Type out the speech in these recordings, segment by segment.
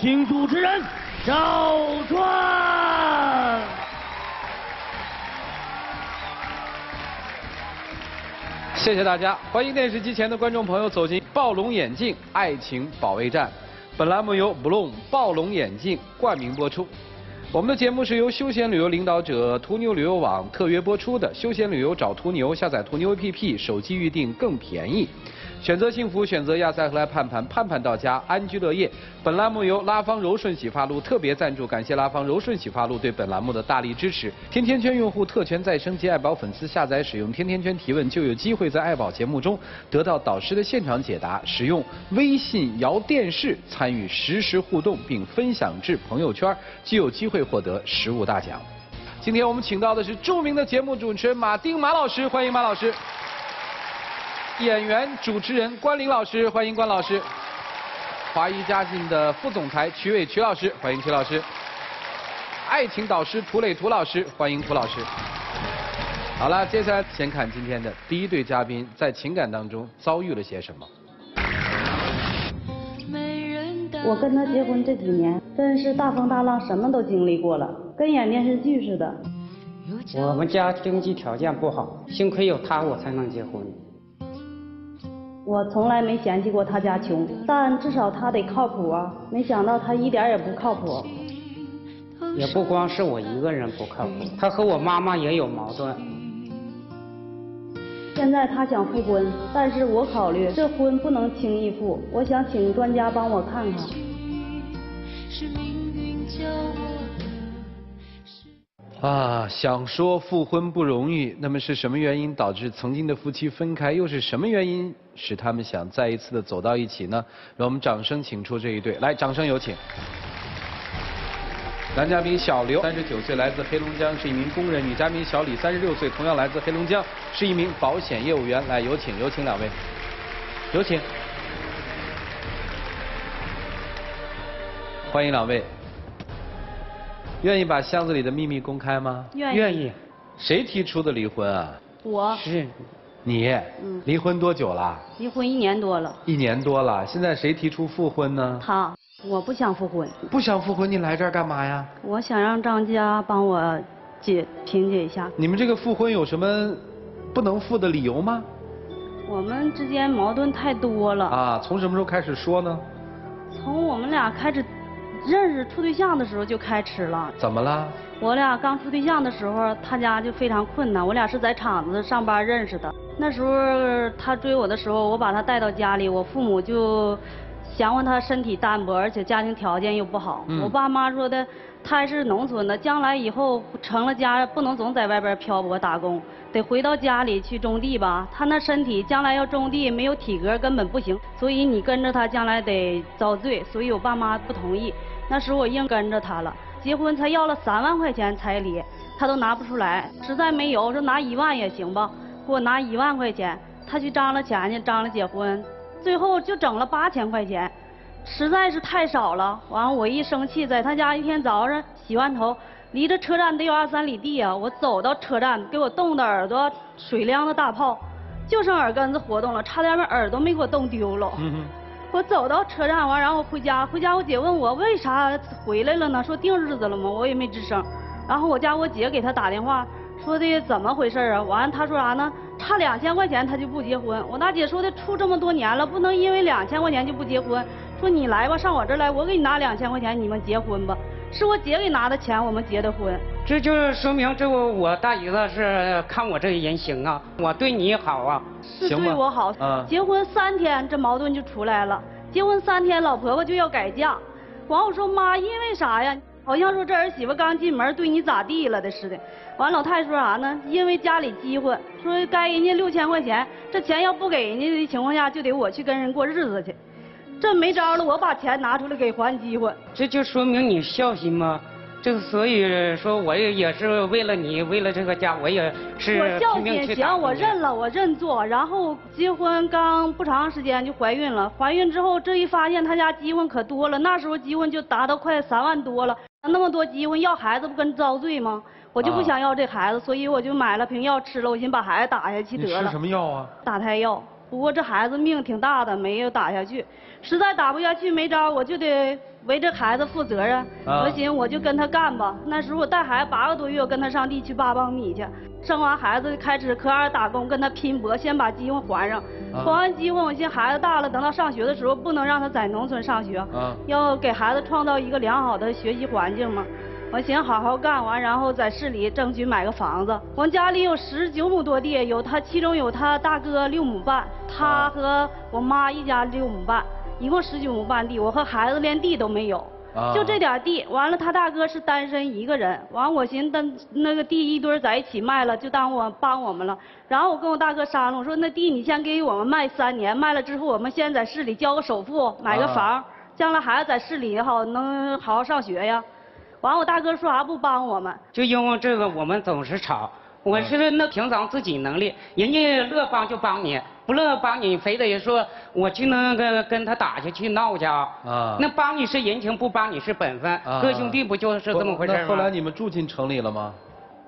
请主持人赵传。谢谢大家，欢迎电视机前的观众朋友走进《暴龙眼镜爱情保卫战》。本栏目由 Bloom 暴龙眼镜冠名播出。我们的节目是由休闲旅游领导者途牛旅游网特约播出的。休闲旅游找途牛，下载途牛 APP，手机预订更便宜。选择幸福，选择亚赛和来盼盼，盼盼到家，安居乐业。本栏目由拉芳柔顺洗发露特别赞助，感谢拉芳柔顺洗发露对本栏目的大力支持。天天圈用户特权再升级爱宝粉丝下载使用天天圈提问，就有机会在爱宝节目中得到导师的现场解答。使用微信摇电视参与实时互动，并分享至朋友圈，就有机会获得实物大奖。今天我们请到的是著名的节目主持人马丁马老师，欢迎马老师。演员、主持人关凌老师，欢迎关老师；华谊家境的副总裁曲伟曲老师，欢迎曲老师；爱情导师涂磊涂老师，欢迎涂老师。好了，接下来先看今天的第一对嘉宾在情感当中遭遇了些什么。我跟他结婚这几年，真是大风大浪，什么都经历过了，跟演电视剧似的。我们家经济条件不好，幸亏有他，我才能结婚。我从来没嫌弃过他家穷，但至少他得靠谱啊！没想到他一点也不靠谱。也不光是我一个人不靠谱，他和我妈妈也有矛盾。现在他想复婚，但是我考虑这婚不能轻易复，我想请专家帮我看看。啊，想说复婚不容易，那么是什么原因导致曾经的夫妻分开？又是什么原因使他们想再一次的走到一起呢？让我们掌声请出这一对，来，掌声有请。男嘉宾小刘，三十九岁，来自黑龙江，是一名工人；女嘉宾小李，三十六岁，同样来自黑龙江，是一名保险业务员。来，有请，有请两位，有请，欢迎两位。愿意把箱子里的秘密公开吗？愿意。愿意。谁提出的离婚啊？我。是。你。嗯。离婚多久了？离婚一年多了。一年多了，现在谁提出复婚呢？他。我不想复婚。不想复婚，你来这儿干嘛呀？我想让张家帮我解平解一下。你们这个复婚有什么不能复的理由吗？我们之间矛盾太多了。啊，从什么时候开始说呢？从我们俩开始。认识处对象的时候就开始了。怎么了？我俩刚处对象的时候，他家就非常困难。我俩是在厂子上班认识的。那时候他追我的时候，我把他带到家里，我父母就嫌问他身体单薄，而且家庭条件又不好。我爸妈说的，他还是农村的，将来以后成了家，不能总在外边漂泊打工，得回到家里去种地吧。他那身体将来要种地，没有体格根本不行。所以你跟着他将来得遭罪，所以我爸妈不同意。那时候我硬跟着他了，结婚才要了三万块钱彩礼，他都拿不出来，实在没有，说拿一万也行吧，给我拿一万块钱，他去张罗钱去，张罗结婚，最后就整了八千块钱，实在是太少了。完了我一生气，在他家一天早上洗完头，离着车站得有二三里地啊，我走到车站，给我冻的耳朵水凉的大泡，就剩耳根子活动了，差点把耳朵没给我冻丢了。我走到车站完，然后回家。回家我姐问我为啥回来了呢？说定日子了吗？我也没吱声。然后我家我姐给他打电话，说的怎么回事啊？完他说啥呢？差两千块钱他就不结婚。我大姐说的处这么多年了，不能因为两千块钱就不结婚。说你来吧，上我这儿来，我给你拿两千块钱，你们结婚吧。是我姐给拿的钱，我们结的婚。这就说明这我我大姨子是看我这个人行啊，我对你好啊，是对我好。嗯。结婚三天，这矛盾就出来了。结婚三天，老婆婆就要改嫁。完我说妈，因为啥呀？好像说这儿媳妇刚进门对你咋地了的似的。完老太太说啥呢？因为家里饥荒，说该人家六千块钱，这钱要不给人家的情况下，就得我去跟人过日子去。这没招了，我把钱拿出来给还饥荒。这就说明你孝心吗？这所以说，我也也是为了你，为了这个家，我也是我孝心行，我认了，我认做。然后结婚刚不长时间就怀孕了，怀孕之后这一发现他家积婚可多了，那时候积婚就达到快三万多了。那么多机会要孩子不跟遭罪吗？我就不想要这孩子，所以我就买了瓶药吃了，我寻思把孩子打下去得了。吃什么药啊？打胎药。不过这孩子命挺大的，没有打下去。实在打不下去，没招，我就得为这孩子负责任。啊我寻思我就跟他干吧。那时候我带孩子八个多月，我跟他上地去扒苞米去。生完孩子开始科二打工，跟他拼搏，先把机会还上。啊还完机会，我寻思孩子大了，等到上学的时候，不能让他在农村上学，啊要给孩子创造一个良好的学习环境嘛。我寻思好好干完，然后在市里争取买个房子。我们家里有十九亩多地，有他，其中有他大哥六亩半，他啊和我妈一家六亩半，一共十几亩半地。我和孩子连地都没有，啊就这点地。完了，他大哥是单身一个人。完，我寻思等那个地一堆在一起卖了，就当我帮我们了。然后我跟我大哥商量，我说那地你先给我们卖三年，卖了之后我们先在市里交个首付，买个啊房，将来孩子在市里也好能好好上学呀。完，我大哥说啥不帮我们？就因为这个我们总是吵。我是那凭咱自己能力，人家乐帮就帮你，不乐帮你，非得说我去那个跟他打去去闹去啊。啊那帮你是人情，不帮你是本分，啊哥兄弟不就是这么回事那后来？你们住进城里了吗？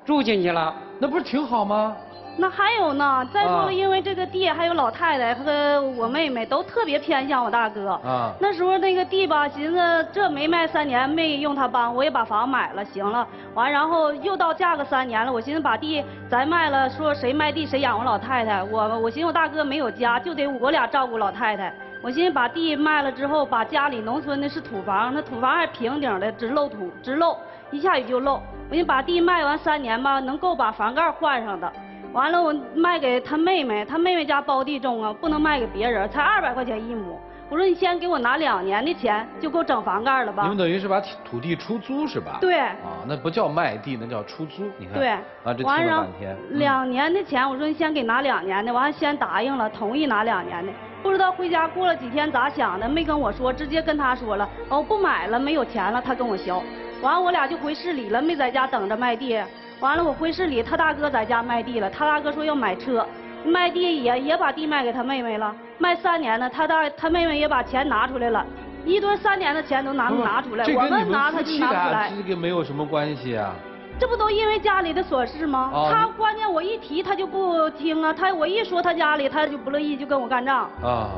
住进去了，那不是挺好吗？那还有呢，再说啊了，因为这个地还有老太太和我妹妹都特别偏向我大哥。啊那时候那个地吧，寻思这没卖三年，没用他帮，我也把房买了，行了。完，然后又到价个三年了，我寻思把地咱卖了，说谁卖地谁养活老太太。我我寻思我大哥没有家，就得我俩照顾老太太。我寻思把地卖了之后，把家里农村的是土房，那土房还平顶的，直漏土，直漏，一下雨就漏。我寻思把地卖完三年吧，能够把房盖换上的。完了，我卖给他妹妹，他妹妹家包地种啊，不能卖给别人，才二百块钱一亩。我说你先给我拿两年的钱，就够整房盖了吧你们？等于是把土地出租是吧？对啊，那不叫卖地，那叫出租。你看。对啊，这听完了了半天。嗯两年的钱，我说你先给拿两年的，完了先答应了，同意拿两年的。不知道回家过了几天咋想的，没跟我说，直接跟他说了，哦不买了，没有钱了，他跟我削。完了我俩就回市里了，没在家等着卖地。完了我回市里，他大哥在家卖地了，他大哥说要买车，卖地也也把地卖给他妹妹了，卖三年了，他大他妹妹也把钱拿出来了，一吨三年的钱都拿不拿出来，我们拿他就拿不出来。俩这个没有什么关系啊。这不都因为家里的琐事吗？哦他关键我一提他就不听啊，他我一说他家里他就不乐意，就跟我干仗。啊。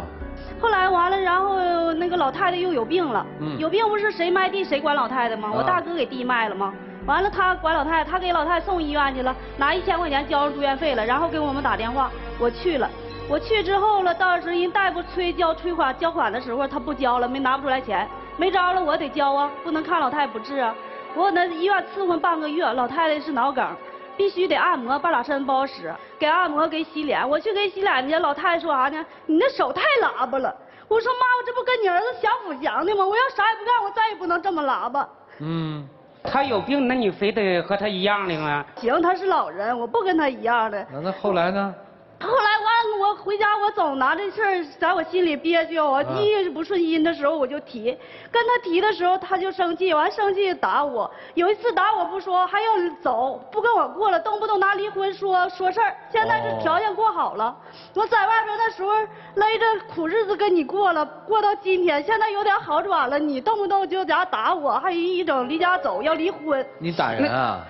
后来完了，然后那个老太太又有病了，嗯有病不是谁卖地谁管老太太吗？啊我大哥给地卖了吗？完了他管老太太，他给老太太送医院去了，拿一千块钱交上住院费了，然后给我们打电话，我去了。我去之后了，到时候人大夫催交催款交款的时候，他不交了，没拿不出来钱，没招了，我得交啊，不能看老太太不治啊。我搁那医院伺候半个月，老太太是脑梗，必须得按摩，半拉身不好使，给按摩给洗脸。我去给洗脸去，老太太说啥呢？你那手太喇叭了。我说妈，我这不跟你儿子享福享的吗？我要啥也不干，我再也不能这么喇叭。嗯。他有病，那你非得和他一样的吗？行，他是老人，我不跟他一样的。那那后来呢？后来完，我回家我总拿这事儿在我心里憋屈，我啊一不顺心的时候我就提，跟他提的时候他就生气，完生气打我。有一次打我不说，还要走，不跟我过了，动不动拿离婚说说事儿。现在哦是条件过好了，我在外边那时候勒着苦日子跟你过了，过到今天，现在有点好转了，你动不动就家打我，还一整离家走要离婚。你打人啊？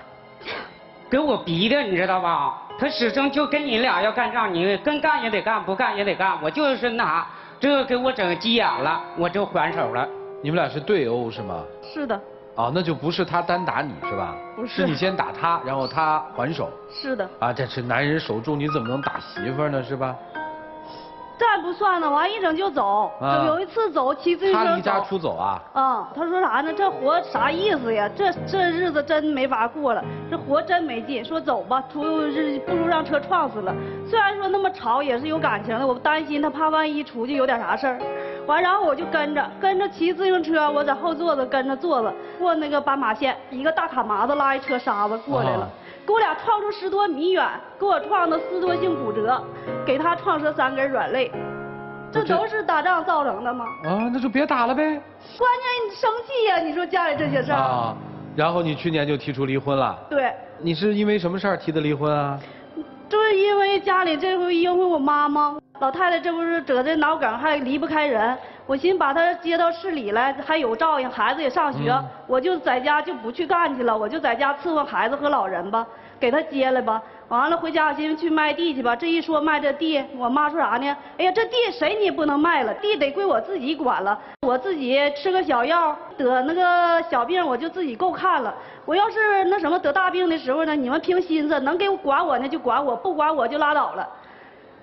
给我逼的，你知道吧？他始终就跟你俩要干仗，你跟干也得干，不干也得干。我就是那啥，这个给我整急眼了，我就还手了。你们俩是对殴是吗？是的，啊，那就不是他单打你是吧？不是是你先打他，然后他还手。是的。啊，这是男人手重，你怎么能打媳妇呢？是吧？这还不算呢，完一整就走。啊有一次走骑自行车走。他离家出走啊？嗯、他说啥呢？这活啥意思呀？这这日子真没法过了，这活真没劲。说走吧，出日不如让车撞死了。虽然说那么吵，也是有感情的，我担心他怕万一出去有点啥事儿。完，然后我就跟着跟着骑自行车，我在后座子跟着坐着过那个斑马线，一个大卡麻子拉一车沙子过来了。啊给我俩撞出十多米远，给我撞的撕脱性骨折，给他撞出三根软肋，这这都是打仗造成的吗？啊，那就别打了呗。关键你生气呀、你说家里这些事儿。啊，然后你去年就提出离婚了。对，你是因为什么事儿提的离婚啊？就是因为家里这回因为我妈吗老太太这不是得这脑梗还离不开人，我寻思把他接到市里来，还有照应，孩子也上学，嗯我就在家就不去干去了，我就在家伺候孩子和老人吧。给他接来吧。完了回家我寻思去卖地去吧。这一说卖这地，我妈说啥呢？哎呀，这地谁你也不能卖了，地得归我自己管了。我自己吃个小药，得那个小病我就自己够看了。我要是那什么得大病的时候呢，你们凭心思，能给我管我呢就管我，不管我就拉倒了。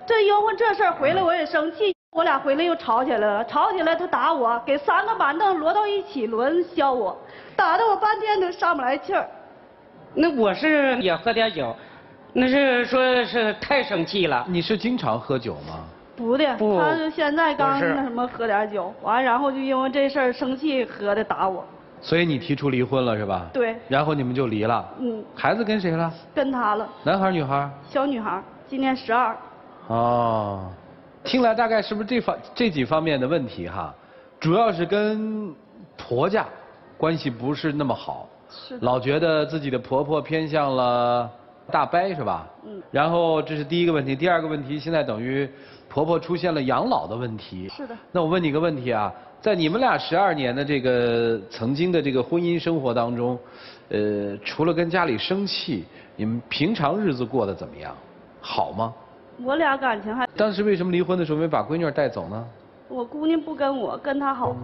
这因为这事儿回来我也生气，我俩回来又吵起来了。吵起来他打我，给三个板凳摞到一起轮削我，打得我半天都上不来气儿。那我是也喝点酒，那是说是太生气了。你是经常喝酒吗？不的，不他就现在刚那什么喝点酒，完然后就因为这事儿生气喝的打我，所以你提出离婚了是吧？对然后你们就离了。嗯，孩子跟谁了？跟他了，男孩儿女孩儿？小女孩儿今年十二，哦，听来大概是不是这方这几方面的问题哈，主要是跟婆家关系不是那么好，是老觉得自己的婆婆偏向了大伯是吧？嗯然后这是第一个问题，第二个问题现在等于婆婆出现了养老的问题。是的那我问你个问题啊，在你们俩十二年的这个曾经的这个婚姻生活当中，呃，除了跟家里生气，你们平常日子过得怎么样？好吗？我俩感情还，当时为什么离婚的时候没把闺女带走呢？我姑娘不跟我，跟她好，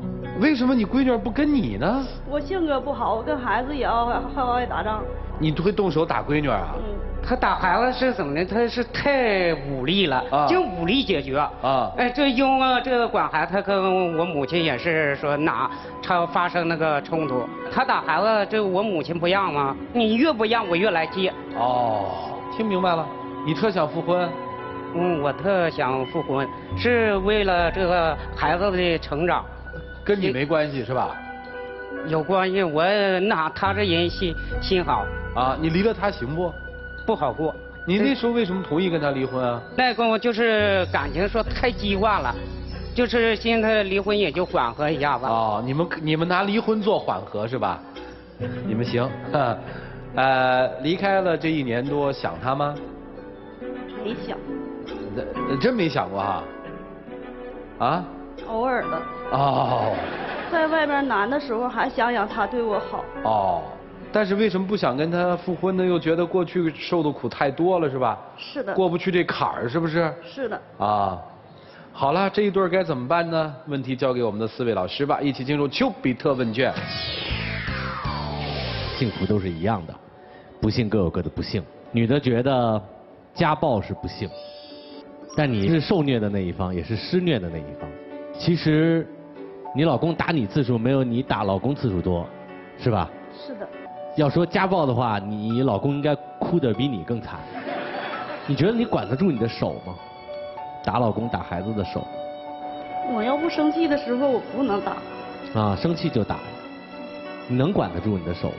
为什么你闺女不跟你呢？我性格不好，我跟孩子也爱好爱打仗，你会动手打闺女啊？嗯，他打孩子是怎么的？他是太武力了，啊就武力解决。啊哎，这因为这个管孩子，他跟我母亲也是说哪他发生那个冲突，他打孩子，这我母亲不让吗？你越不让，我越来气。哦，听明白了，你特想复婚？嗯，我特想复婚，是为了这个孩子的成长跟你没关系是吧？有关系。我那他这人心心好，啊，你离了他行不？不好过。你那时候为什么同意跟他离婚啊？那跟我就是感情说太激化了，就是现在离婚也就缓和一下吧。哦，你们你们拿离婚做缓和是吧？你们行，哈，呃，离开了这一年多，想他吗？没想，呃真没想过哈？啊？偶尔的，哦在外边难的时候还想想他对我好，哦，但是为什么不想跟他复婚呢？又觉得过去受的苦太多了是吧？是的，过不去这坎儿是不是？是的，啊，好了，这一对儿该怎么办呢？问题交给我们的四位老师吧，一起进入丘比特问卷。幸福都是一样的，不幸各有各的不幸。女的觉得家暴是不幸，但你是受虐的那一方，也是施虐的那一方。其实，你老公打你次数没有你打老公次数多，是吧？是的，要说家暴的话，你老公应该哭得比你更惨。你觉得你管得住你的手吗？打老公、打孩子的手我要不生气的时候我不能打，啊，生气就打，你能管得住你的手吗？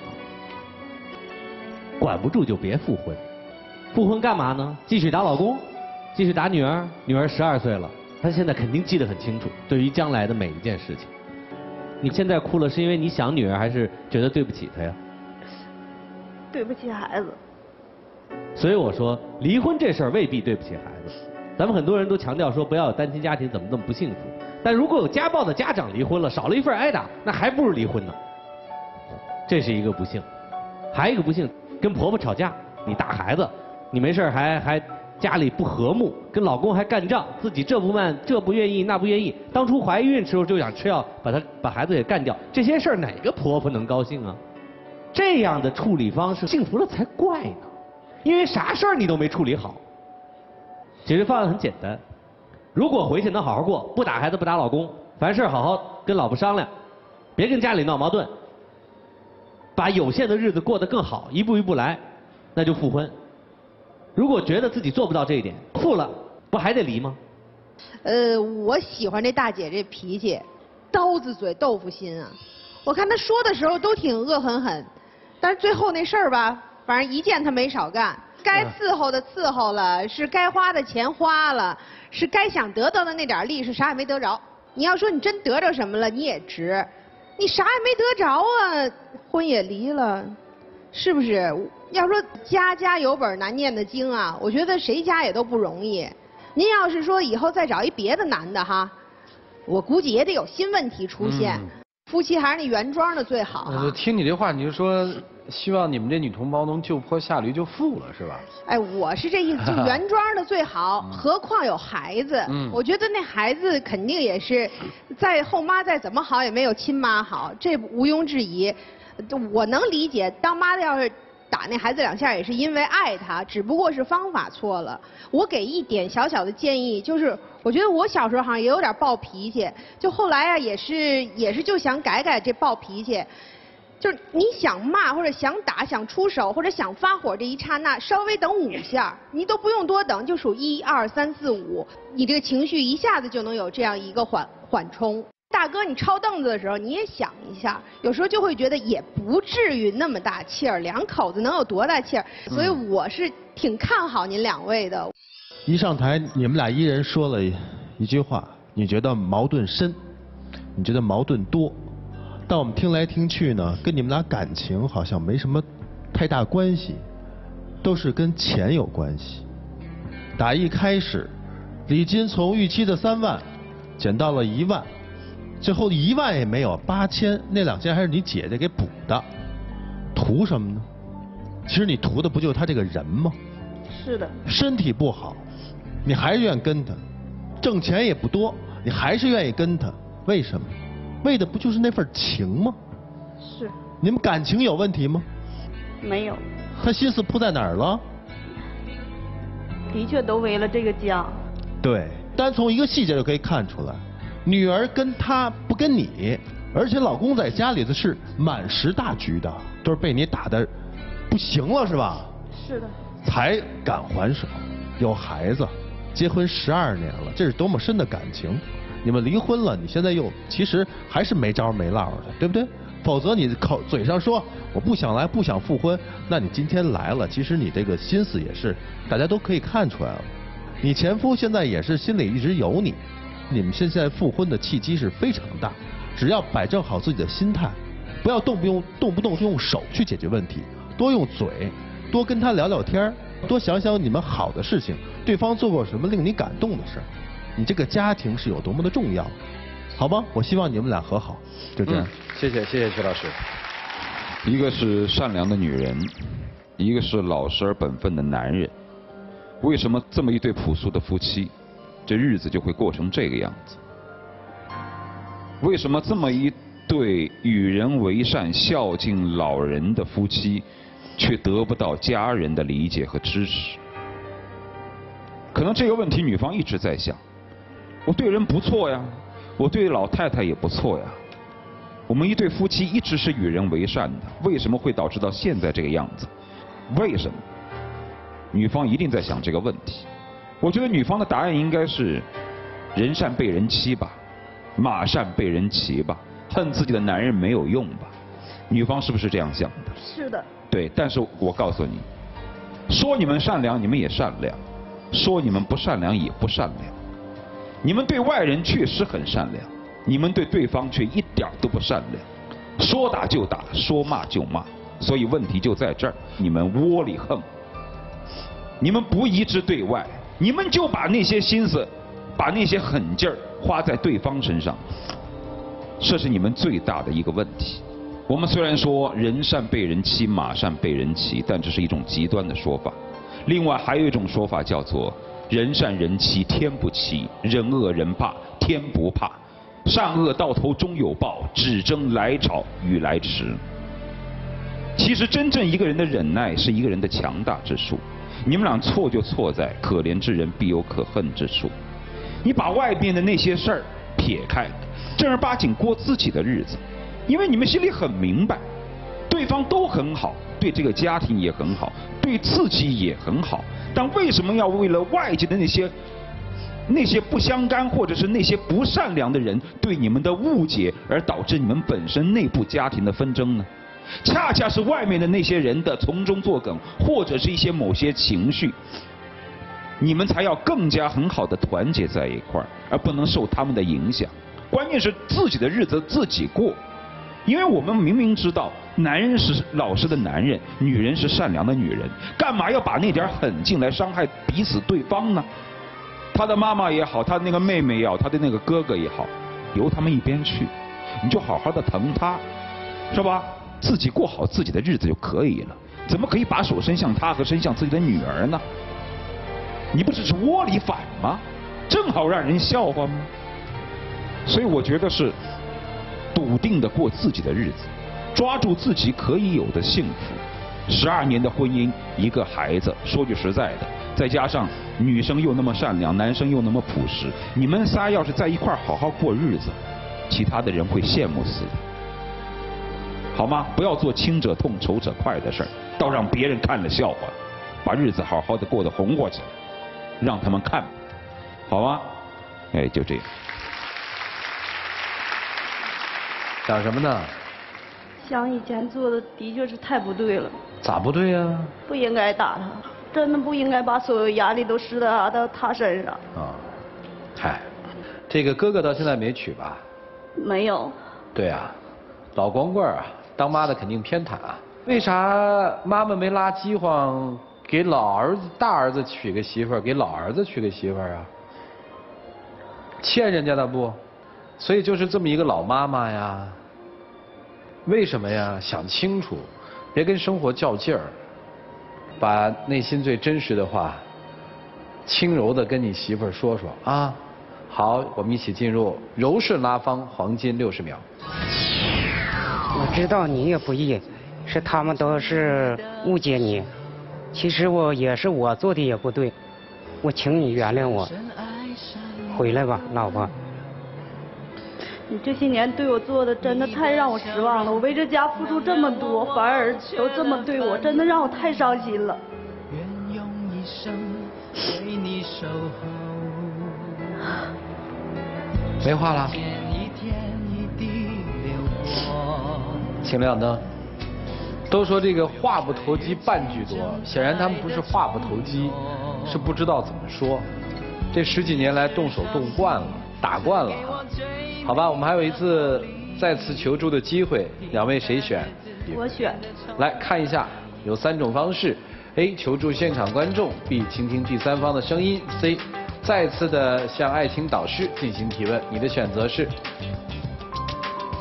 管不住就别复婚，复婚干嘛呢？继续打老公，继续打女儿。女儿十二岁了，她现在肯定记得很清楚，对于将来的每一件事情。你现在哭了，是因为你想女儿，还是觉得对不起她呀？对不起孩子，所以我说，离婚这事儿未必对不起孩子。咱们很多人都强调说不要有单亲家庭，怎么那么不幸福？但如果有家暴的家长离婚了，少了一份挨打，那还不如离婚呢。这是一个不幸，还有一个不幸，跟婆婆吵架，你打孩子，你没事儿还还家里不和睦，跟老公还干仗，自己这不慢这不愿意那不愿意，当初怀孕时候就想吃药把他把孩子给干掉，这些事儿哪个婆婆能高兴啊？这样的处理方式，幸福了才怪呢。因为啥事儿你都没处理好。解决方案很简单，如果回去能好好过，不打孩子不打老公，凡事好好跟老婆商量，别跟家里闹矛盾，把有限的日子过得更好，一步一步来，那就复婚。如果觉得自己做不到这一点，复了不还得离吗？呃，我喜欢这大姐这脾气，刀子嘴豆腐心啊。我看她说的时候都挺恶狠狠，但是最后那事儿吧，反正一件她没少干。该伺候的伺候了，是该花的钱花了，是该想得到的那点利是啥也没得着。你要说你真得着什么了，你也值。你啥也没得着啊，婚也离了，是不是？要说家家有本难念的经啊，我觉得谁家也都不容易。您要是说以后再找一别的男的哈，我估计也得有新问题出现。嗯夫妻还是那原装的最好啊。听你这话，你就说希望你们这女同胞能就坡下驴就富了，是吧？哎，我是这意思，就原装的最好，何况有孩子。嗯我觉得那孩子肯定也是，在后妈再怎么好，也没有亲妈好，这毋庸置疑。我能理解，当妈的要是打那孩子两下，也是因为爱他，只不过是方法错了。我给一点小小的建议，就是我觉得我小时候好像也有点暴脾气，就后来啊，也是也是就想改改这暴脾气。就是你想骂或者想打、想出手或者想发火这一刹那，稍微等五下，你都不用多等，就数一二三四五，你这个情绪一下子就能有这样一个缓缓冲。大哥，你抄凳子的时候，你也想一下，有时候就会觉得也不至于那么大气儿，两口子能有多大气儿？所以我是挺看好您两位的。一上台，你们俩一人说了一句话，你觉得矛盾深，你觉得矛盾多，但我们听来听去呢，跟你们俩感情好像没什么太大关系，都是跟钱有关系。打一开始，礼金从预期的三万减到了一万，最后一万也没有，八千，那两千还是你姐姐给补的，图什么呢？其实你图的不就是他这个人吗？是的，身体不好，你还是愿意跟他，挣钱也不多，你还是愿意跟他，为什么？为的不就是那份情吗？是你们感情有问题吗？没有，他心思扑在哪儿了？的确都为了这个家。对，单从一个细节就可以看出来，女儿跟他不跟你，而且老公在家里的是满十大局的，都是被你打的不行了是吧？是的，才敢还手，有孩子，结婚十二年了，这是多么深的感情。你们离婚了，你现在又其实还是没招没落的，对不对？否则你口嘴上说我不想来，不想复婚，那你今天来了，其实你这个心思也是大家都可以看出来了。你前夫现在也是心里一直有你，你们现在复婚的契机是非常大，只要摆正好自己的心态，不要动不用动不动就用手去解决问题，多用嘴，多跟他聊聊天儿多想想你们好的事情，对方做过什么令你感动的事儿，你这个家庭是有多么的重要，好吗？我希望你们俩和好，就这样。嗯，谢谢谢谢徐老师。一个是善良的女人，一个是老实而本分的男人。为什么这么一对朴素的夫妻，这日子就会过成这个样子？为什么这么一对与人为善、孝敬老人的夫妻，却得不到家人的理解和支持？可能这个问题女方一直在想：我对人不错呀，我对老太太也不错呀。我们一对夫妻一直是与人为善的，为什么会导致到现在这个样子？为什么？女方一定在想这个问题。我觉得女方的答案应该是：人善被人欺吧，马善被人骑吧，恨自己的男人没有用吧？女方是不是这样想的？是的，对，但是我告诉你，说你们善良，你们也善良；说你们不善良，也不善良。你们对外人确实很善良，你们对对方却一点都不善良，说打就打，说骂就骂。所以问题就在这儿，你们窝里横，你们不一致对外，你们就把那些心思，把那些狠劲儿花在对方身上，这是你们最大的一个问题。我们虽然说人善被人欺，马善被人骑，但这是一种极端的说法。另外还有一种说法叫做人善人欺天不欺，人恶人怕天不怕。善恶到头终有报，只争来早与来迟。其实真正一个人的忍耐是一个人的强大之处。你们俩错就错在可怜之人必有可恨之处。你把外边的那些事儿撇开，正儿八经过自己的日子，因为你们心里很明白，对方都很好，对这个家庭也很好，对自己也很好，但为什么要为了外界的那些那些不相干或者是那些不善良的人对你们的误解，而导致你们本身内部家庭的纷争呢？恰恰是外面的那些人的从中作梗，或者是一些某些情绪，你们才要更加很好的团结在一块儿，而不能受他们的影响。关键是自己的日子自己过，因为我们明明知道，男人是老实的男人，女人是善良的女人，干嘛要把那点狠劲来伤害彼此对方呢？他的妈妈也好，他的那个妹妹也好，他的那个哥哥也好，由他们一边去。你就好好的疼他，是吧？自己过好自己的日子就可以了。怎么可以把手伸向他和伸向自己的女儿呢？你不只是窝里反吗？正好让人笑话吗？所以我觉得是笃定的过自己的日子，抓住自己可以有的幸福。十二年的婚姻，一个孩子，说句实在的，再加上女生又那么善良，男生又那么朴实，你们仨要是在一块儿好好过日子，其他的人会羡慕死的。好吗？不要做亲者痛、仇者快的事儿，倒让别人看了笑话。把日子好好的过得红火起来，让他们看，好吗？哎，就这样。想什么呢？想以前做的的确是太不对了，咋不对呀、不应该打他，真的不应该把所有压力都施加到他身上。啊？嗨，这个哥哥到现在没娶吧？没有，对啊，老光棍儿啊，当妈的肯定偏袒啊。为啥妈妈没拉饥荒，给老儿子、大儿子娶个媳妇儿，给老儿子娶个媳妇儿啊？欠人家的不？所以就是这么一个老妈妈呀。为什么呀？想清楚，别跟生活较劲儿，把内心最真实的话，轻柔的跟你媳妇儿说说啊。好，我们一起进入柔顺拉芳黄金六十秒。我知道你也不易，是他们都是误解你。其实我也是我做的也不对，我请你原谅我。回来吧，老婆。你这些年对我做的真的太让我失望了。我为这家付出这么多，反而都这么对我，真的让我太伤心了。愿用一生为你守候，没话了，请亮灯。都说这个话不投机半句多，显然他们不是话不投机，是不知道怎么说。这十几年来动手动惯了，打惯了啊。好吧，我们还有一次再次求助的机会，两位谁选？我选。来看一下，有三种方式：A. 求助现场观众；B. 倾听第三方的声音；C. 再次的向爱情导师进行提问。你的选择是？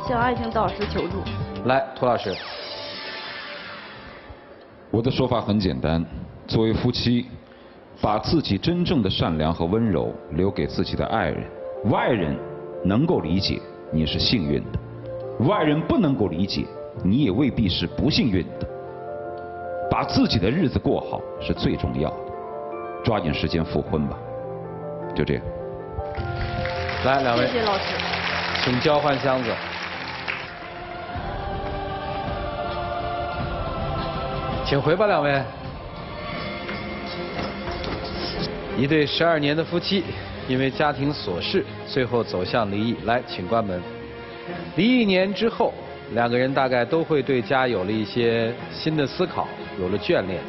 向爱情导师求助。来，涂老师。我的说法很简单，作为夫妻，把自己真正的善良和温柔留给自己的爱人。外人能够理解，你是幸运的；外人不能够理解，你也未必是不幸运的。把自己的日子过好是最重要的，抓紧时间复婚吧。就这样。来，两位，谢谢老师。请交换箱子。请回吧，两位。一对十二年的夫妻，因为家庭琐事，最后走向离异。来，请关门。离异年之后，两个人大概都会对家有了一些新的思考，有了眷恋。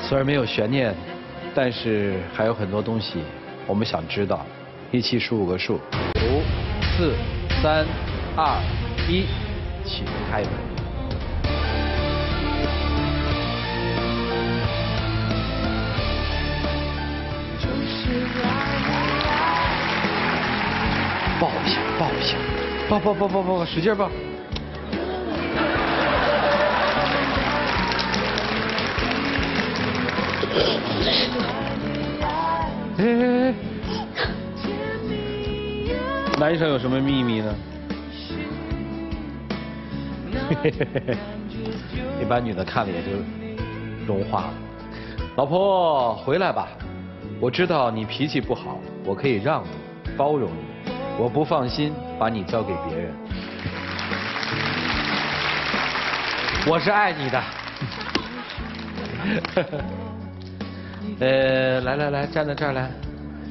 虽然没有悬念，但是还有很多东西我们想知道。一起数五个数：五、四、三、二、一，请开门。抱一下，抱，抱抱抱抱使劲抱。哎哎哎！男生有什么秘密呢？嘿嘿嘿嘿，一般女的看了也就融化了。老婆，回来吧，我知道你脾气不好，我可以让你，包容你，我不放心把你交给别人。我是爱你的。呃，来来来，站在这儿来，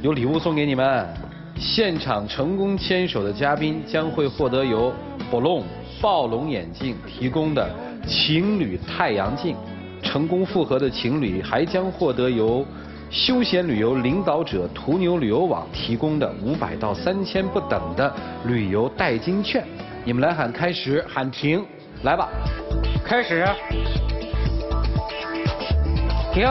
有礼物送给你们。现场成功牵手的嘉宾将会获得由 Bolon 暴龙眼镜提供的情侣太阳镜，成功复合的情侣还将获得由休闲旅游领导者途牛旅游网提供的五百到三千不等的旅游代金券。你们来喊开始，喊停，来吧。开始。停。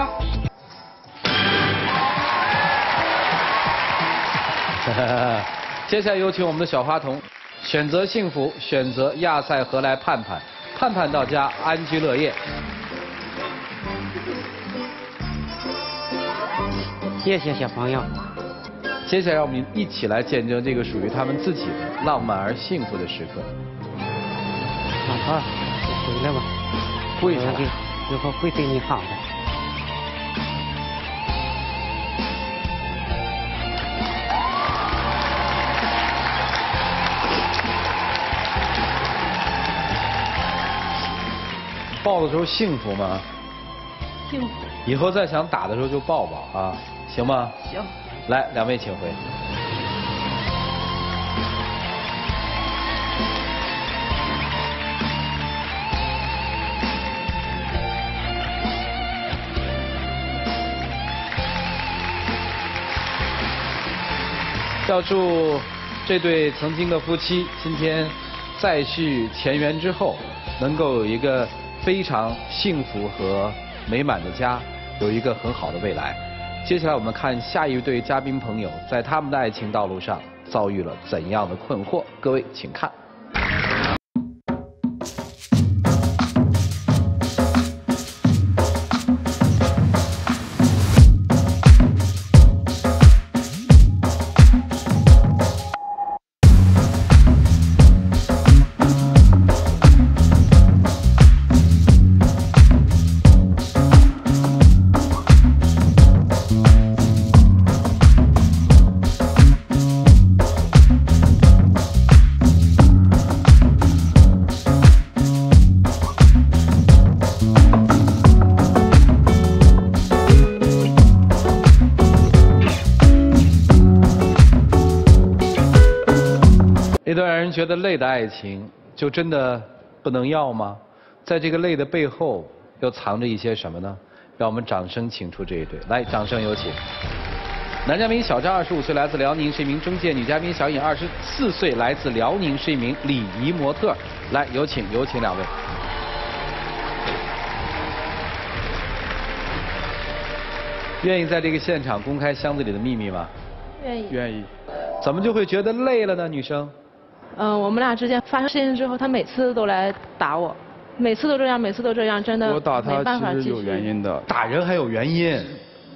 接下来有请我们的小花童，选择幸福，选择亚赛河来盼盼，盼盼到家，安居乐业。谢谢小朋友。接下来，让我们一起来见证这个属于他们自己的浪漫而幸福的时刻。老婆，你回来吧，跪下来。以后会对你好的。抱的时候幸福吗？幸福。以后再想打的时候就抱抱啊，行吗？行。来，两位请回。要祝这对曾经的夫妻今天再续前缘之后，能够有一个非常幸福和美满的家，有一个很好的未来。接下来我们看下一对嘉宾朋友在他们的爱情道路上遭遇了怎样的困惑？各位请看。觉得累的爱情，就真的不能要吗？在这个累的背后，又藏着一些什么呢？让我们掌声请出这一对，来，掌声有请。男嘉宾小张，二十五岁，来自辽宁，是一名中介；女嘉宾小颖，二十四岁，来自辽宁，是一名礼仪模特。来，有请，有请两位。愿意在这个现场公开箱子里的秘密吗？愿意。愿意。怎么就会觉得累了呢？女生？嗯，我们俩之间发生事情之后，他每次都来打我，每次都这样，每次都这样，真的我打他其实有原因的，打人还有原因。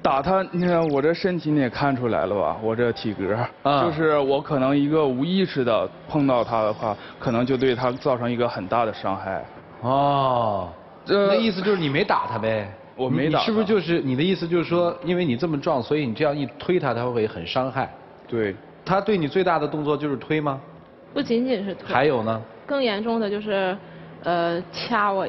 打他，你看我这身体你也看出来了吧？我这体格，就是我可能一个无意识的碰到他的话，可能就对他造成一个很大的伤害。哦，那意思就是你没打他呗？我没打。是不是就是你的意思就是说，因为你这么壮，所以你这样一推他，他会很伤害？对。他对你最大的动作就是推吗？不仅仅是推。还有呢？更严重的就是，呃，掐我。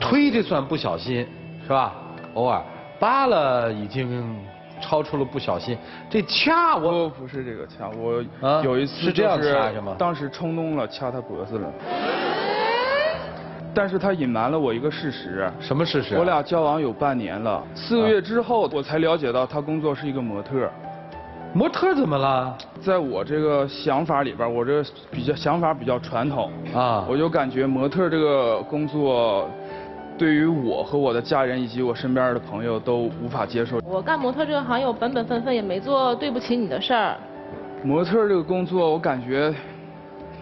推这算不小心，是吧？偶尔扒了已经超出了不小心，这掐我不是这个掐，我有一次是这样掐是吗？当时冲动了，掐他脖子了。但是他隐瞒了我一个事实。什么事实？我俩交往有半年了，四个月之后我才了解到他工作是一个模特。模特怎么了？在我这个想法里边，我这比较想法比较传统啊，我就感觉模特这个工作。对于我和我的家人以及我身边的朋友都无法接受。我干模特这个行业，我本本分分，也没做对不起你的事儿。模特这个工作，我感觉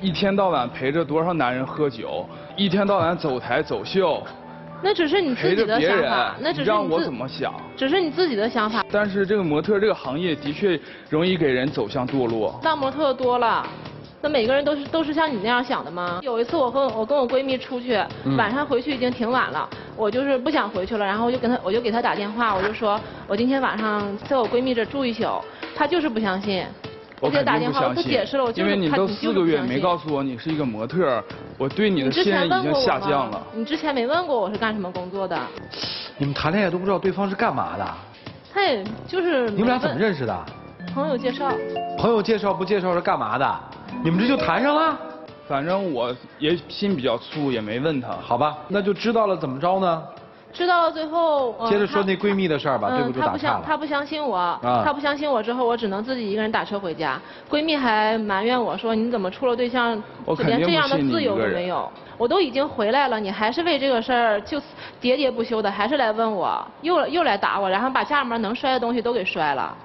一天到晚陪着多少男人喝酒，一天到晚走台走秀。那只是你自己的想法，那只是让我怎么想？只是你自己的想法。但是这个模特这个行业的确容易给人走向堕落。当模特多了。那每个人都是都是像你那样想的吗？有一次我和我跟我闺蜜出去，晚上回去已经挺晚了，我就是不想回去了，然后我就跟她我就给她打电话，我就说我今天晚上在我闺蜜这住一宿，她就是不相信。我给她打电话，我都解释了，我就是因为你都四个月没告诉我你是一个模特，我对你的信任已经下降了。你之前没问过我是干什么工作的？你们谈恋爱都不知道对方是干嘛的？他也就是你们俩怎么认识的？朋友介绍。朋友介绍不介绍是干嘛的？你们这就谈上了？反正我也心比较粗，也没问他。好吧，那就知道了，怎么着呢？知道了，最后接着说那闺蜜的事儿吧，对不住打岔她不相信我，她不相信我之后，我只能自己一个人打车回家。闺蜜还埋怨我说：“你怎么处了对象，连这样的自由都没有？我都已经回来了，你还是为这个事儿就喋喋不休的，还是来问我，又又来打我，然后把家里面能摔的东西都给摔了。”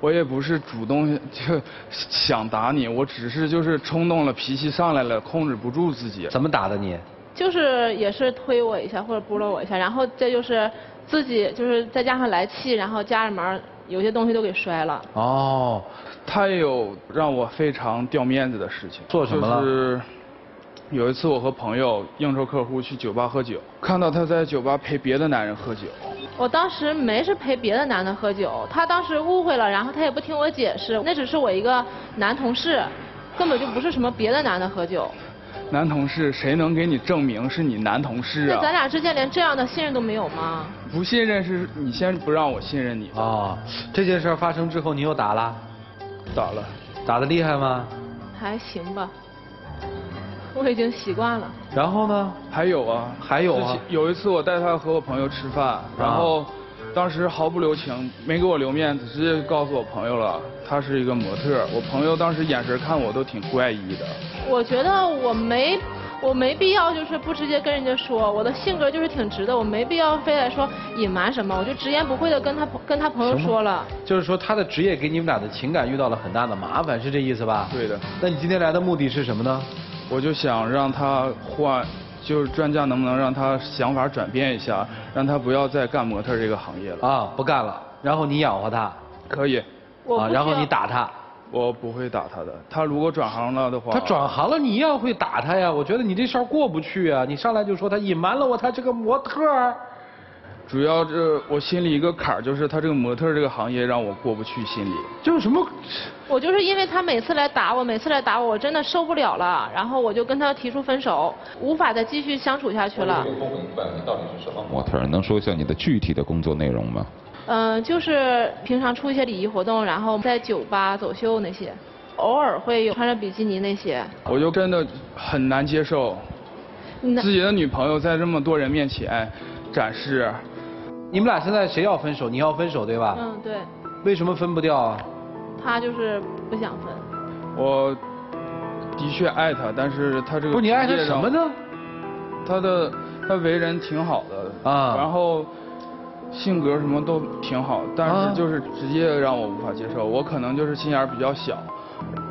我也不是主动就想打你，我只是就是冲动了，脾气上来了，控制不住自己。怎么打的你？就是也是推我一下或者拨了我一下，然后再就是自己就是再加上来气，然后家里面有些东西都给摔了。哦，他也有让我非常掉面子的事情。做什么了？就是有一次我和朋友应酬客户去酒吧喝酒，看到他在酒吧陪别的男人喝酒。我当时没是陪别的男的喝酒，他当时误会了，然后他也不听我解释，那只是我一个男同事，根本就不是什么别的男的喝酒。男同事，谁能给你证明是你男同事啊？那咱俩之间连这样的信任都没有吗？不信任是你先不让我信任你啊。这件事发生之后，你又打了？打了。打的厉害吗？还行吧。我已经习惯了。然后呢？还有啊，还有啊。有一次我带他和我朋友吃饭，然后当时毫不留情，没给我留面子，直接告诉我朋友了，她是一个模特。我朋友当时眼神看我都挺怪异的。我觉得我没我没必要就是不直接跟人家说，我的性格就是挺直的，我没必要非得说隐瞒什么，我就直言不讳的跟他跟他朋友说了。就是说他的职业给你们俩的情感遇到了很大的麻烦，是这意思吧？对的。那你今天来的目的是什么呢？我就想让他换，就是专家能不能让他想法转变一下，让他不要再干模特这个行业了。啊，不干了。然后你养活他。可以。啊，然后你打他。我不会打他的。他如果转行了的话。他转行了，你要会打他呀。我觉得你这事儿过不去啊。你上来就说他隐瞒了我，他这个模特。主要这我心里一个坎儿，就是他这个模特这个行业让我过不去心里。就是什么？我就是因为他每次来打我，每次来打我，我真的受不了了，然后我就跟他提出分手，无法再继续相处下去了。这个工作以外，你到底是什么模特？能说一下你的具体的工作内容吗？嗯，就是平常出一些礼仪活动，然后在酒吧走秀那些，偶尔会有穿着比基尼那些。我就真的很难接受，自己的女朋友在这么多人面前展示。你们俩现在谁要分手？你要分手对吧？嗯，对。为什么分不掉啊？他就是不想分。我的确爱他，但是他这个不是你爱他什么呢？他的他为人挺好的啊，然后性格什么都挺好，但是就是直接让我无法接受。我可能就是心眼比较小，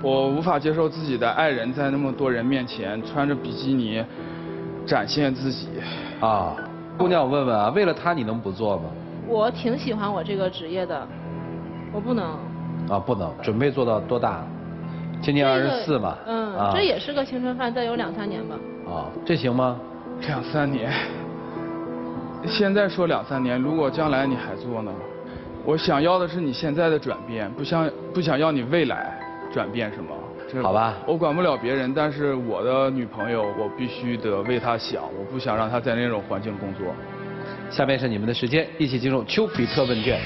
我无法接受自己的爱人在那么多人面前穿着比基尼展现自己啊。姑娘，我问问啊，为了他你能不做吗？我挺喜欢我这个职业的，我不能。啊，不能，准备做到多大？今年二十四嘛。嗯，这也是个青春饭，再有两三年吧。啊，这行吗？两三年。现在说两三年，如果将来你还做呢？我想要的是你现在的转变，不想不想要你未来转变什么。好吧，我管不了别人，但是我的女朋友，我必须得为她想，我不想让她在那种环境工作。下面是你们的时间，一起进入丘比特问卷。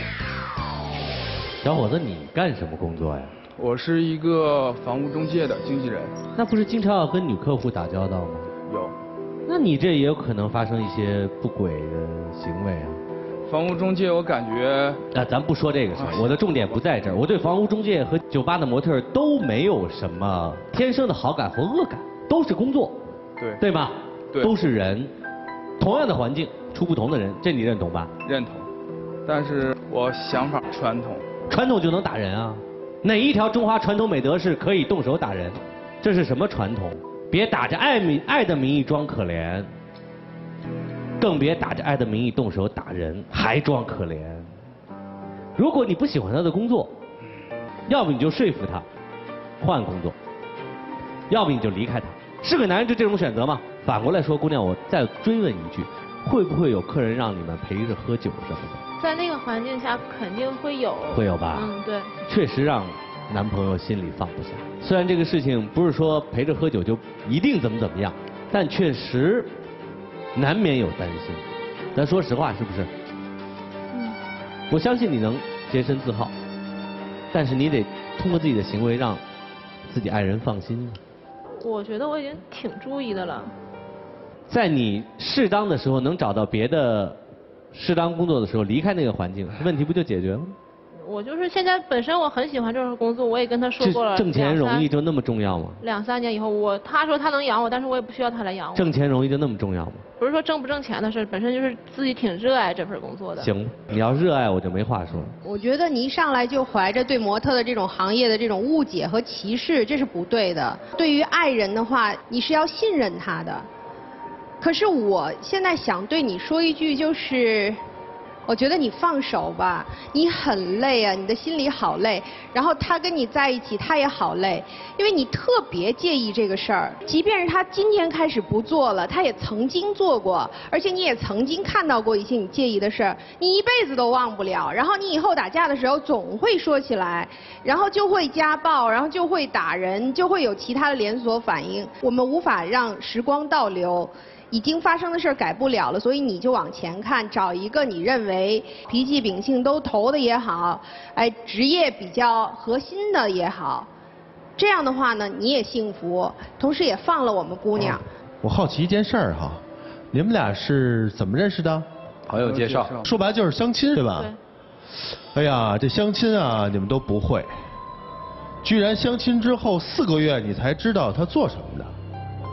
小伙子，你干什么工作呀？我是一个房屋中介的经纪人。那不是经常要跟女客户打交道吗？有。那你这也有可能发生一些不轨的行为啊。房屋中介，我感觉，那咱不说这个事儿，我的重点不在这儿。我对房屋中介和酒吧的模特都没有什么天生的好感和恶感，都是工作，对对吧？对，都是人，同样的环境出不同的人，这你认同吧？认同，但是我想法传统，传统就能打人啊？哪一条中华传统美德是可以动手打人？这是什么传统？别打着爱民爱的名义装可怜。更别打着爱的名义动手打人，还装可怜。如果你不喜欢他的工作，要不你就说服他换工作，要不你就离开他。是个男人就这种选择吗？反过来说，姑娘，我再追问一句，会不会有客人让你们陪着喝酒什么的？在那个环境下，肯定会有。会有吧？嗯，对。确实让男朋友心里放不下。虽然这个事情不是说陪着喝酒就一定怎么怎么样，但确实。难免有担心，咱说实话是不是？嗯。我相信你能洁身自好，但是你得通过自己的行为让自己爱人放心。我觉得我已经挺注意的了。在你适当的时候能找到别的适当工作的时候离开那个环境，问题不就解决了吗？我就是现在本身我很喜欢这份工作，我也跟他说过了。挣钱容易就那么重要吗？两三年以后，我他说他能养我，但是我也不需要他来养我。挣钱容易就那么重要吗？不是说挣不挣钱的事，本身就是自己挺热爱这份工作的。行，你要热爱我就没话说。我觉得你一上来就怀着对模特的这种行业的这种误解和歧视，这是不对的。对于爱人的话，你是要信任他的。可是我现在想对你说一句，就是。我觉得你放手吧，你很累啊，你的心里好累。然后他跟你在一起，他也好累，因为你特别介意这个事儿。即便是他今天开始不做了，他也曾经做过，而且你也曾经看到过一些你介意的事儿，你一辈子都忘不了。然后你以后打架的时候总会说起来，然后就会家暴，然后就会打人，就会有其他的连锁反应。我们无法让时光倒流。已经发生的事儿改不了了，所以你就往前看，找一个你认为脾气秉性都投的也好，哎，职业比较核心的也好，这样的话呢，你也幸福，同时也放了我们姑娘。我好奇一件事儿哈，你们俩是怎么认识的？朋友介绍。说白了就是相亲对吧？对。哎呀，这相亲啊，你们都不会，居然相亲之后四个月你才知道他做什么的。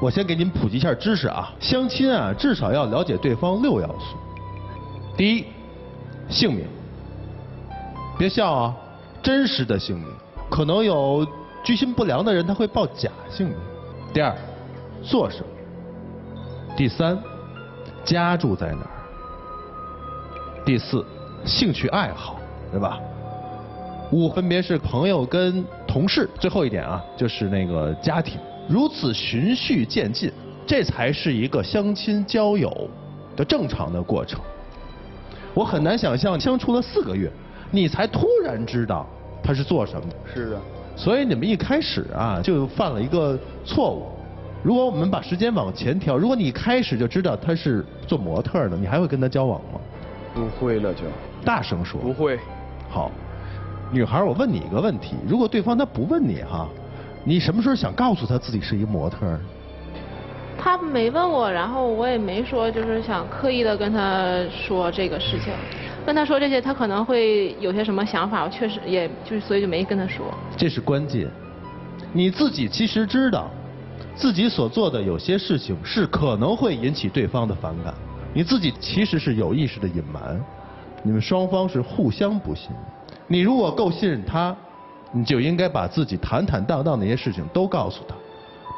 我先给您普及一下知识啊，相亲啊，至少要了解对方六要素。第一，姓名，别笑啊，真实的姓名，可能有居心不良的人他会报假姓名。第二，做什么？第三，家住在哪儿？第四，兴趣爱好，对吧？五分别是朋友跟同事，最后一点啊，就是那个家庭。如此循序渐进，这才是一个相亲交友的正常的过程。我很难想象相处了四个月，你才突然知道他是做什么。是的。所以你们一开始啊就犯了一个错误。如果我们把时间往前调，如果你一开始就知道他是做模特的，你还会跟他交往吗？不会了就。大声说。不会。好，女孩，我问你一个问题：如果对方他不问你哈？你什么时候想告诉他自己是一模特？他没问我，然后我也没说，就是想刻意的跟他说这个事情。跟他说这些，他可能会有些什么想法，我确实也就是所以就没跟他说。这是关键。你自己其实知道，自己所做的有些事情是可能会引起对方的反感。你自己其实是有意识的隐瞒，你们双方是互相不信。你如果够信任他。你就应该把自己坦坦荡荡那些事情都告诉他，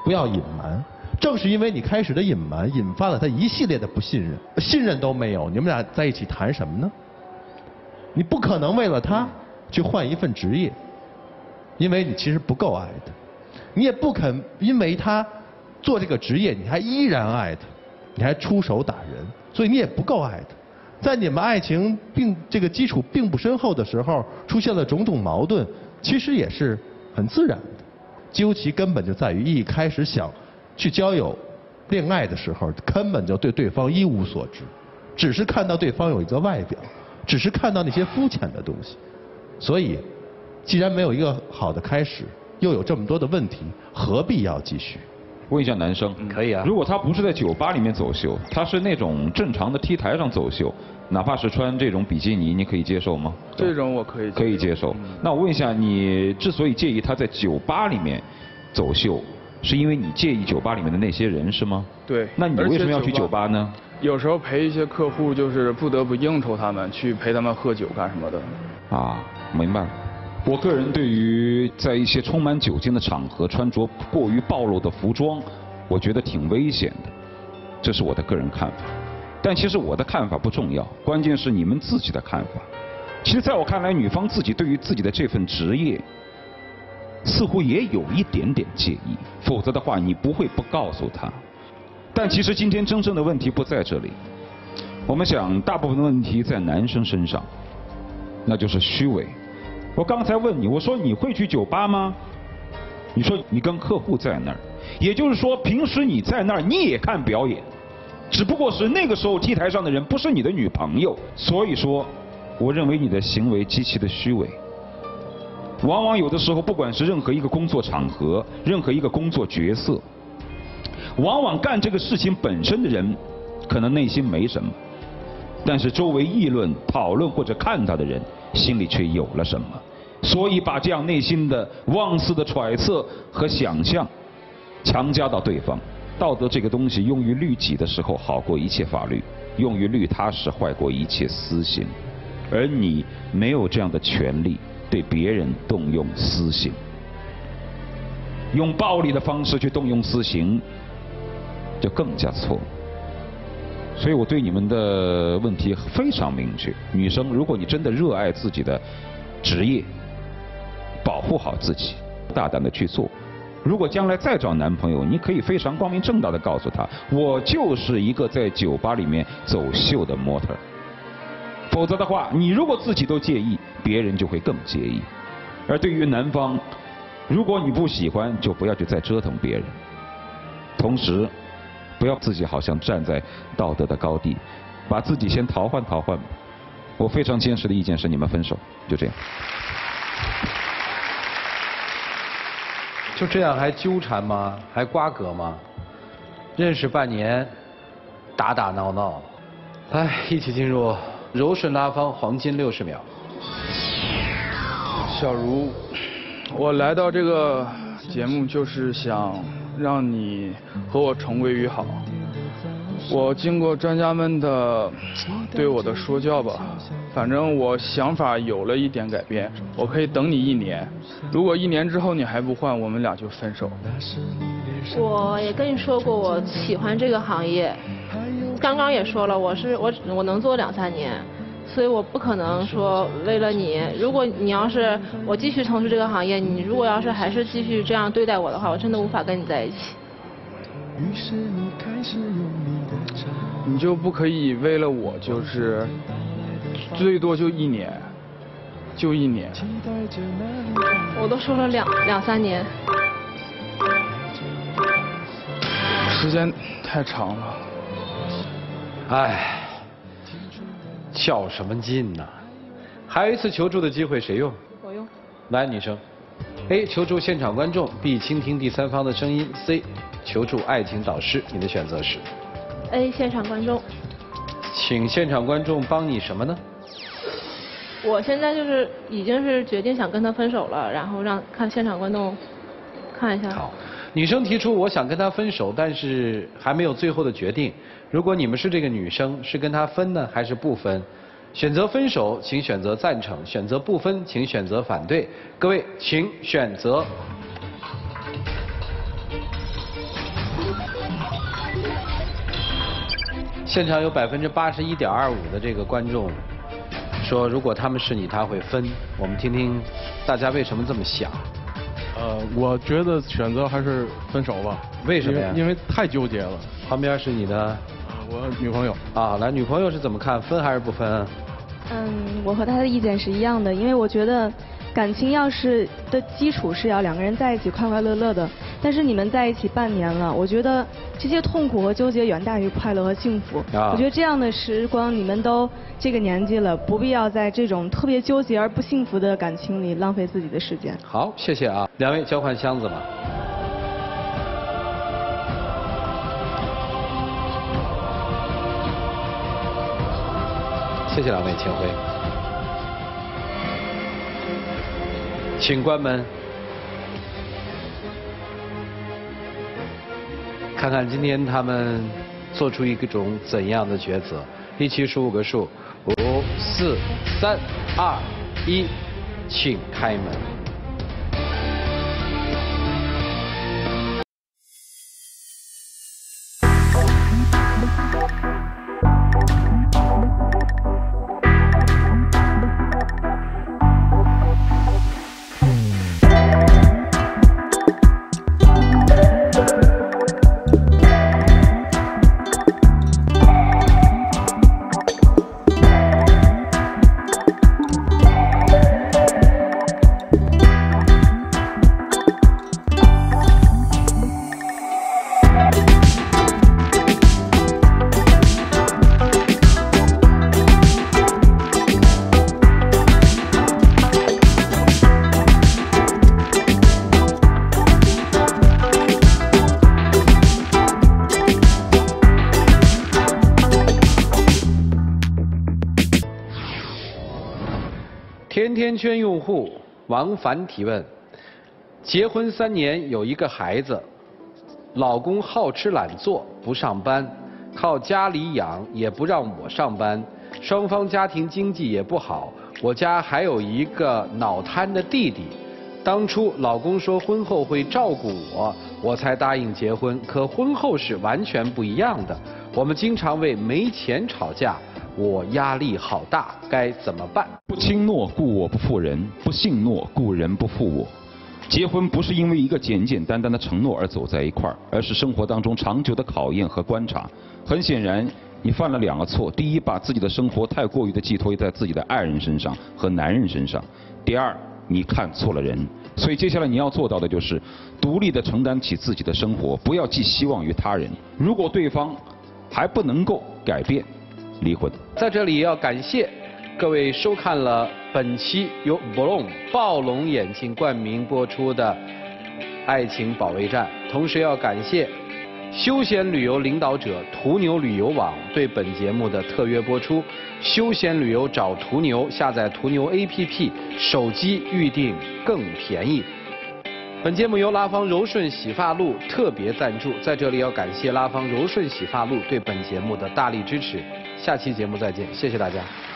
不要隐瞒。正是因为你开始的隐瞒，引发了他一系列的不信任，信任都没有，你们俩在一起谈什么呢？你不可能为了他去换一份职业，因为你其实不够爱他。你也不肯因为他做这个职业，你还依然爱他，你还出手打人，所以你也不够爱他。在你们爱情并这个基础并不深厚的时候，出现了种种矛盾。其实也是很自然的，究其根本就在于一开始想去交友、恋爱的时候，根本就对对方一无所知，只是看到对方有一个外表，只是看到那些肤浅的东西。所以，既然没有一个好的开始，又有这么多的问题，何必要继续？问一下男生，可以啊。如果他不是在酒吧里面走秀，他是那种正常的 T 台上走秀。哪怕是穿这种比基尼，你可以接受吗？这种我可以。可以接受。那我问一下，你之所以介意他在酒吧里面走秀，是因为你介意酒吧里面的那些人是吗？对。那你为什么要去酒吧呢？有时候陪一些客户，就是不得不应酬他们，去陪他们喝酒干什么的。啊，明白了。我个人对于在一些充满酒精的场合穿着过于暴露的服装，我觉得挺危险的，这是我的个人看法。但其实我的看法不重要，关键是你们自己的看法。其实在我看来，女方自己对于自己的这份职业，似乎也有一点点介意，否则的话你不会不告诉她。但其实今天真正的问题不在这里，我们想大部分的问题在男生身上，那就是虚伪。我刚才问你，我说你会去酒吧吗？你说你跟客户在那儿，也就是说平时你在那儿你也看表演。只不过是那个时候 T 台上的人不是你的女朋友，所以说，我认为你的行为极其的虚伪。往往有的时候，不管是任何一个工作场合，任何一个工作角色，往往干这个事情本身的人，可能内心没什么，但是周围议论、讨论或者看到的人，心里却有了什么，所以把这样内心的妄思的揣测和想象强加到对方。道德这个东西，用于律己的时候好过一切法律；用于律他时坏过一切私刑。而你没有这样的权利对别人动用私刑，用暴力的方式去动用私刑，就更加错误。所以我对你们的问题非常明确：女生，如果你真的热爱自己的职业，保护好自己，大胆的去做。如果将来再找男朋友，你可以非常光明正大的告诉他，我就是一个在酒吧里面走秀的模特。否则的话，你如果自己都介意，别人就会更介意。而对于男方，如果你不喜欢，就不要去再折腾别人。同时，不要自己好像站在道德的高地，把自己先淘换淘换。我非常坚持的意见是，你们分手，就这样。就这样还纠缠吗？还瓜葛吗？认识半年，打打闹闹，来一起进入柔顺拉芳黄金六十秒。小茹，我来到这个节目就是想让你和我重归于好。我经过专家们的对我的说教吧，反正我想法有了一点改变。我可以等你一年，如果一年之后你还不换，我们俩就分手。我也跟你说过，我喜欢这个行业。刚刚也说了，我是我我能做两三年，所以我不可能说为了你。如果你要是我继续从事这个行业，你如果要是还是继续这样对待我的话，我真的无法跟你在一起。你开始用你的你就不可以为了我就是最多就一年，就一年。我都说了两两三年，时间太长了。哎，较什么劲呢？还有一次求助的机会，谁用？我用。来，女生。A 求助现场观众，B 倾听第三方的声音，C 求助爱情导师。你的选择是？A 现场观众。请现场观众帮你什么呢？我现在就是已经是决定想跟他分手了，然后让看现场观众看一下。好，女生提出我想跟他分手，但是还没有最后的决定。如果你们是这个女生，是跟他分呢，还是不分？选择分手，请选择赞成；选择不分，请选择反对。各位，请选择。现场有百分之八十一点二五的这个观众说，如果他们是你，他会分。我们听听大家为什么这么想。呃，我觉得选择还是分手吧。为什么呀？因为太纠结了。旁边是你的。我女朋友啊，来，女朋友是怎么看，分还是不分？嗯，我和他的意见是一样的，因为我觉得感情要是的基础是要两个人在一起快快乐乐的，但是你们在一起半年了，我觉得这些痛苦和纠结远大于快乐和幸福。啊，我觉得这样的时光，你们都这个年纪了，不必要在这种特别纠结而不幸福的感情里浪费自己的时间。好，谢谢啊，两位交换箱子吧。谢谢两位，请回，请关门，看看今天他们做出一个种怎样的抉择。一起数五个数，五、四、三、二、一，请开门。王凡提问：结婚三年有一个孩子，老公好吃懒做不上班，靠家里养也不让我上班，双方家庭经济也不好。我家还有一个脑瘫的弟弟。当初老公说婚后会照顾我，我才答应结婚。可婚后是完全不一样的。我们经常为没钱吵架，我压力好大，该怎么办？不轻诺故我不负人，不信诺故人不负我。结婚不是因为一个简简单单的承诺而走在一块儿，而是生活当中长久的考验和观察。很显然，你犯了两个错：第一，把自己的生活太过于的寄托在自己的爱人身上和男人身上；第二。你看错了人，所以接下来你要做到的就是独立的承担起自己的生活，不要寄希望于他人。如果对方还不能够改变，离婚。在这里要感谢各位收看了本期由 Blom 暴龙眼镜冠名播出的《爱情保卫战》，同时要感谢。休闲旅游领导者途牛旅游网对本节目的特约播出，休闲旅游找途牛，下载途牛 APP，手机预订更便宜。本节目由拉芳柔顺洗发露特别赞助，在这里要感谢拉芳柔顺洗发露对本节目的大力支持。下期节目再见，谢谢大家。